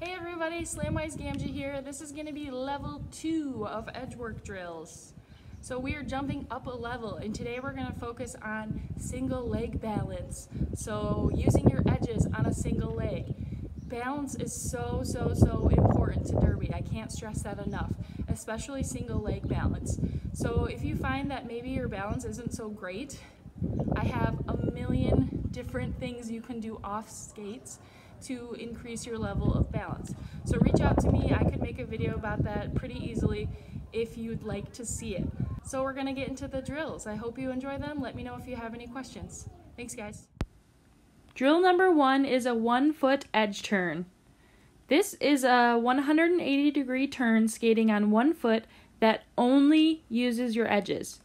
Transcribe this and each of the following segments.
Hey everybody, Slamwise Gamgee here. This is gonna be level two of edgework drills. So we are jumping up a level and today we're gonna focus on single leg balance. So using your edges on a single leg. Balance is so, so, so important to Derby. I can't stress that enough, especially single leg balance. So if you find that maybe your balance isn't so great, I have a million different things you can do off skates to increase your level of balance. So reach out to me, I could make a video about that pretty easily if you'd like to see it. So we're gonna get into the drills. I hope you enjoy them. Let me know if you have any questions. Thanks guys. Drill number one is a one foot edge turn. This is a 180 degree turn skating on one foot that only uses your edges.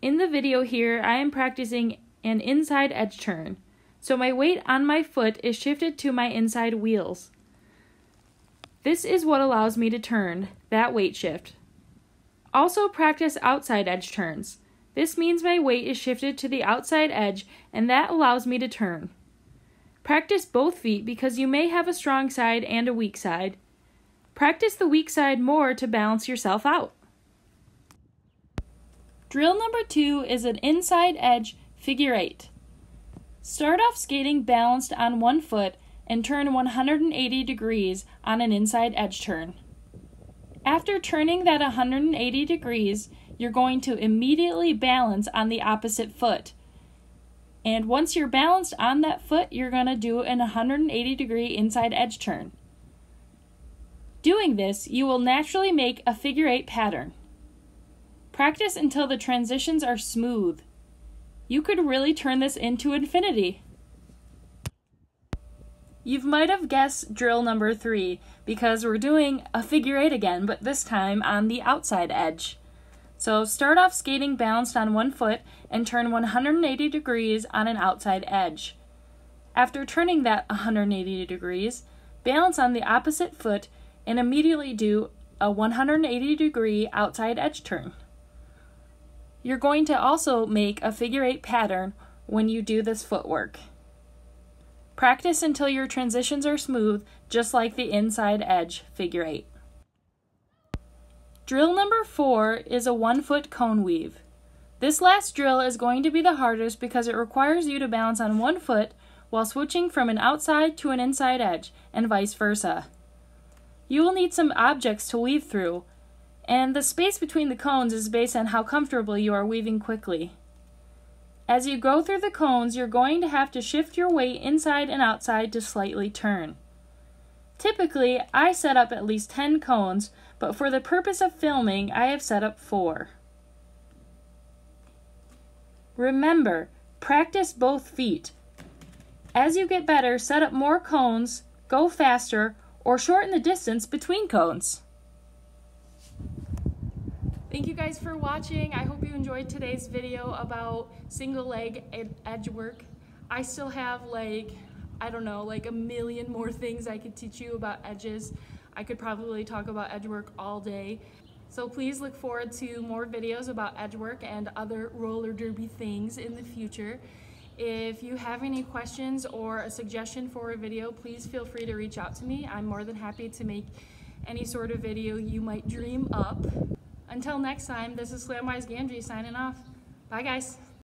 In the video here, I am practicing an inside edge turn, so my weight on my foot is shifted to my inside wheels. This is what allows me to turn, that weight shift. Also practice outside edge turns. This means my weight is shifted to the outside edge and that allows me to turn. Practice both feet because you may have a strong side and a weak side. Practice the weak side more to balance yourself out. Drill number two is an inside edge figure eight. Start off skating balanced on one foot and turn 180 degrees on an inside edge turn. After turning that 180 degrees, you're going to immediately balance on the opposite foot. And once you're balanced on that foot, you're going to do an 180 degree inside edge turn. Doing this, you will naturally make a figure eight pattern. Practice until the transitions are smooth. You could really turn this into infinity. You might have guessed drill number three because we're doing a figure eight again, but this time on the outside edge. So start off skating balanced on one foot and turn 180 degrees on an outside edge. After turning that 180 degrees, balance on the opposite foot and immediately do a 180 degree outside edge turn. You're going to also make a figure eight pattern when you do this footwork. Practice until your transitions are smooth, just like the inside edge figure eight. Drill number four is a one foot cone weave. This last drill is going to be the hardest because it requires you to balance on one foot while switching from an outside to an inside edge and vice versa. You will need some objects to weave through, and the space between the cones is based on how comfortable you are weaving quickly. As you go through the cones, you're going to have to shift your weight inside and outside to slightly turn. Typically, I set up at least 10 cones, but for the purpose of filming, I have set up 4. Remember, practice both feet. As you get better, set up more cones, go faster, or shorten the distance between cones. Thank you guys for watching. I hope you enjoyed today's video about single leg ed edge work. I still have like, I don't know, like a million more things I could teach you about edges. I could probably talk about edge work all day. So please look forward to more videos about edge work and other roller derby things in the future. If you have any questions or a suggestion for a video, please feel free to reach out to me. I'm more than happy to make any sort of video you might dream up. Until next time, this is Slamwise Gamgee signing off. Bye, guys.